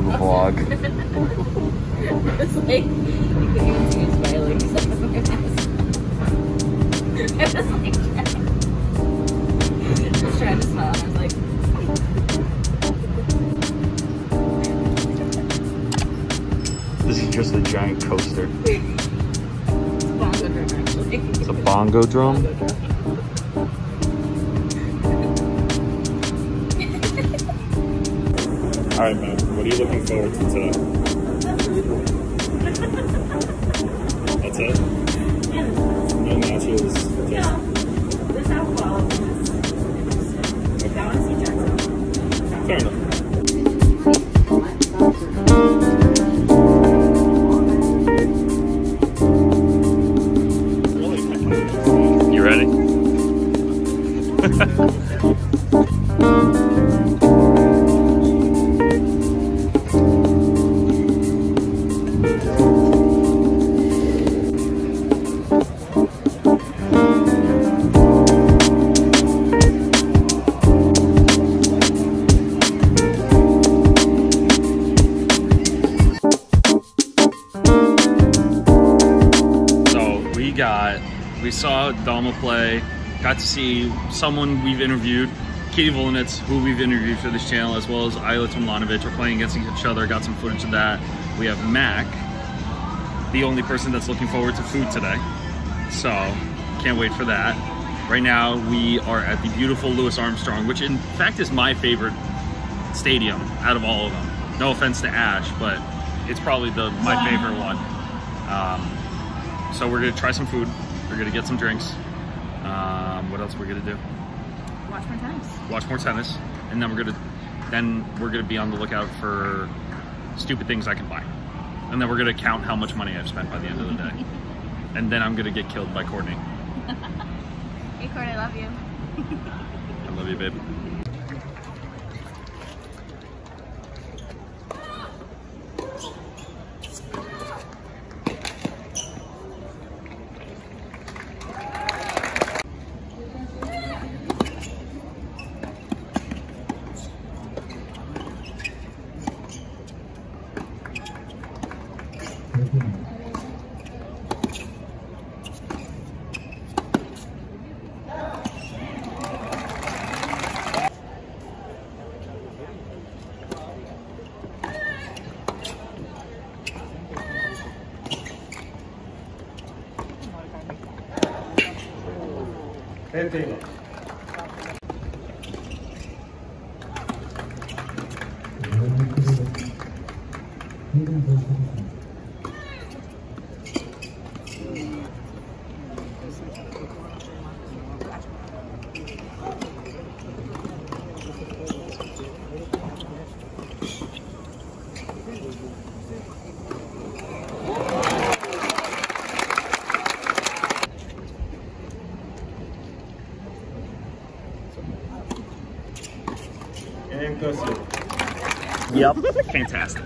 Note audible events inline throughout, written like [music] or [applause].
To the vlog. it's like you could even see his smiling stuff [laughs] on my mask. I was like trying, I was trying to smile. I was like, This is just a giant coaster. [laughs] it's a bongo drum actually. It's a bongo drum. Bongo drum. All right, man. What are you looking forward to today? [laughs] That's it. Dalma play, got to see someone we've interviewed, Katie Volynets, who we've interviewed for this channel, as well as Ajla Tomljanovic. We're playing against each other, got some footage of that. We have Mac, the only person that's looking forward to food today. So, can't wait for that. Right now, we are at the beautiful Louis Armstrong, which in fact is my favorite stadium out of all of them. No offense to Ashe, but it's probably the my favorite one. Um, so we're gonna try some food. We're gonna get some drinks. Um, what else we're gonna do? Watch more tennis. Watch more tennis, and then we're gonna then we're gonna be on the lookout for stupid things I can buy, and then we're gonna count how much money I've spent by the end of the day, [laughs] and then I'm gonna get killed by Courtney. [laughs] Hey, Courtney, I love you. I love you, babe. れています。Yep. Fantastic.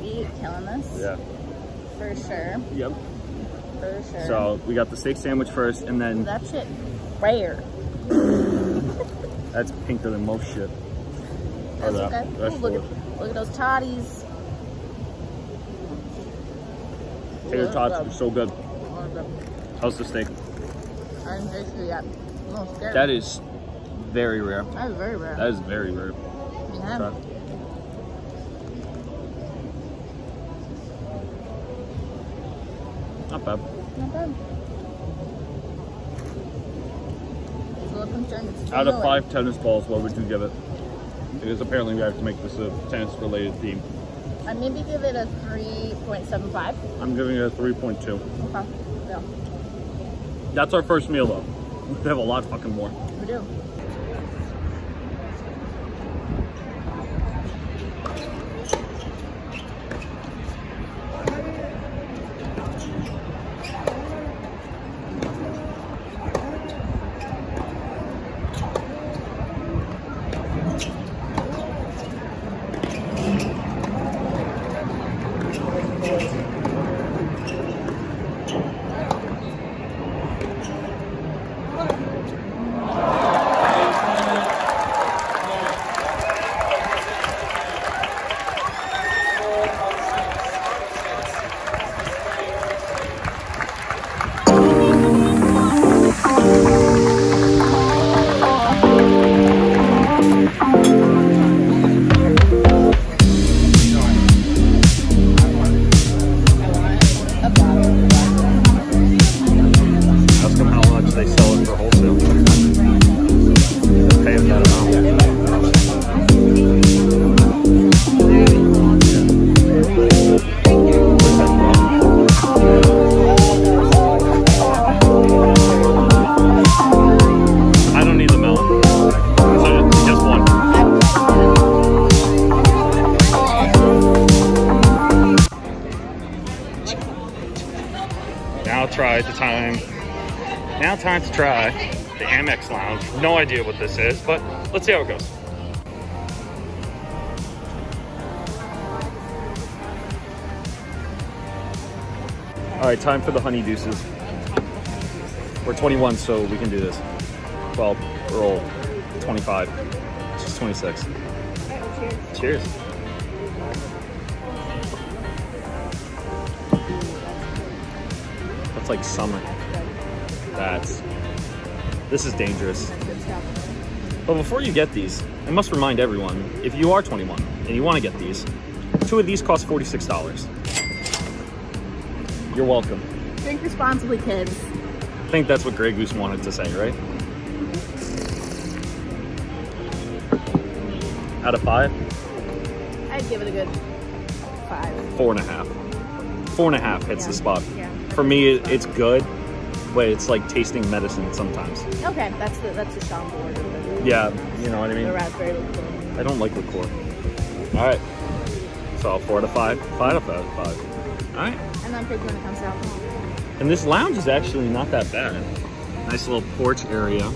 We killing this? Yeah. For sure. Yep. For sure. So we got the steak sandwich first, and then that shit rare. that's pinker than most shit. That's Oh, okay. that's Ooh, look, at, look at those toddies. Tater tots are so good. How's the steak? basically yeah. A little. That is very rare. That is very rare. That is very rare. yeah. Not bad. Not bad. Just a little concerned. It's Out of five tennis balls, what would you give it? Because apparently we have to make this a tennis-related theme. I maybe give it a 3.75. I'm giving it a 3.2. Okay. Yeah, That's our first meal, though. [laughs] We have a lot fucking more. we do. Try the Amex Lounge. No idea what this is, but let's see how it goes. All right, time for the honey deuces. We're 21, so we can do this. Well, we're old. 25. She's 26. Cheers. That's like summer. That's. This is dangerous. But before you get these, I must remind everyone if you are 21 and you want to get these, two of these cost $46. You're welcome. Drink responsibly, kids. I think that's what Grey Goose wanted to say, right? Out of five, I'd give it a good five. four and a half. Four and a half hits the spot. Yeah. For me, it's good, but it's like tasting medicine sometimes. Okay, that's the that's the Sean. Yeah, you know what I The mean? raspberry liqueur. I don't like liqueur. All right. So four to five, five out of five. All right. And then pick when it comes to alcohol. And this lounge is actually not that bad. Nice little porch area.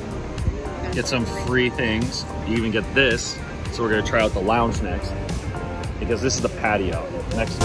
Get some free things. You even get this. So we're gonna try out the lounge next. Because this is the patio. Next.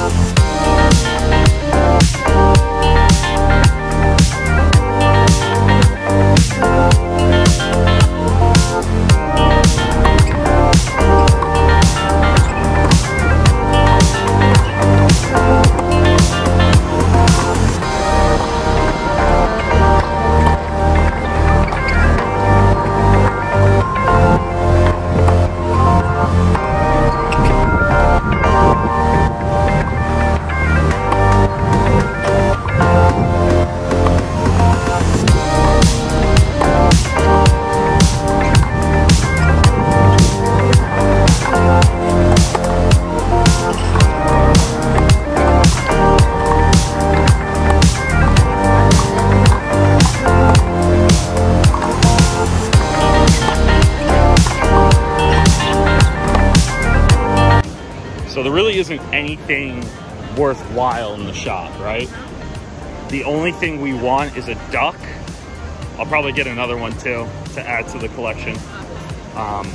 There really isn't anything worthwhile in the shop, right? The only thing we want is a duck. I'll probably get another one too to add to the collection. Um,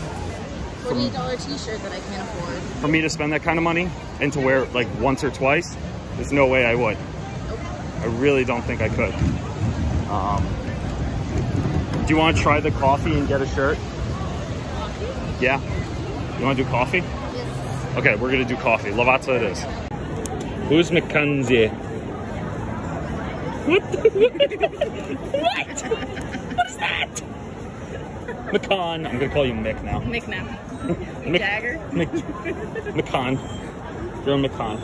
Forty-eight dollar T-shirt that I can't afford. for me to spend that kind of money and to wear it like once or twice, there's no way I would. I really don't think I could. Um, do you want to try the coffee and get a shirt? Yeah. You want to do coffee? Okay, we're gonna do coffee. Lavazza it is. Who's Mackenzie? What? The, [laughs] what? What is that? McCon. I'm gonna call you Mick now. Mick now. Mick, Jagger. Mick, McCon. You're McCon.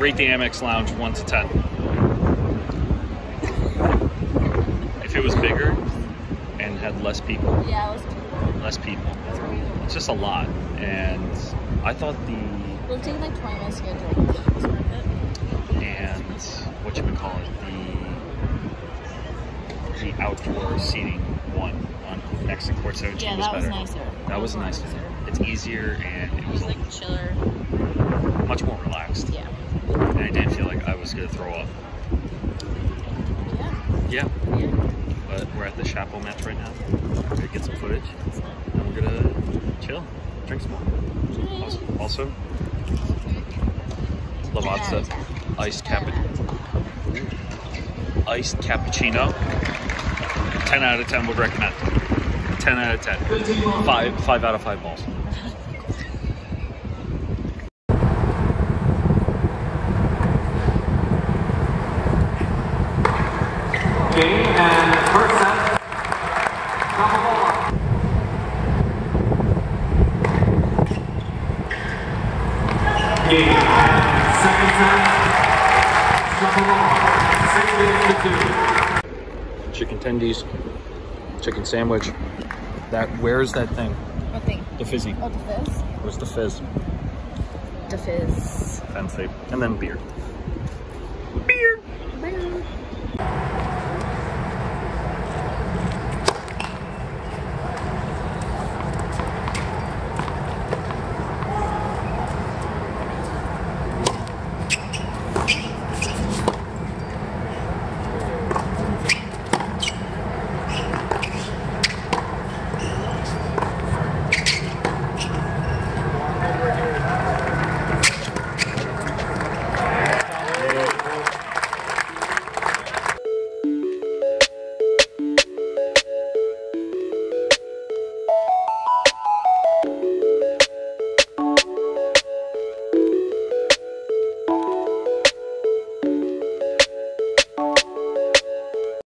Rate the Amex Lounge 1 to 10. If it was bigger and had less people, Yeah, less people, it's just a lot. And I thought the taken like 20 minutes to get to like, it's worth it. and what you would call it, the the outdoor seating one on next to Court 17 Yeah, was that was better. nicer. That was nicer. It's easier and it It was like chiller. much more relaxed. Yeah. And I didn't feel like I was gonna throw up. Yeah. Yeah, Yeah. But we're at the Shapo match right now. We're gonna get some footage and we're gonna chill, drink some more. Also, also Lavazza iced cappuccino. Iced cappuccino. 10 out of 10 would recommend. 10 out of 10. 5, 5 out of 5 balls. Game and Chicken tendies, chicken sandwich. That where's that thing? What thing? The fizzy. Oh, the fizz. Where's the fizz? The fizz. Fancy. And then beer.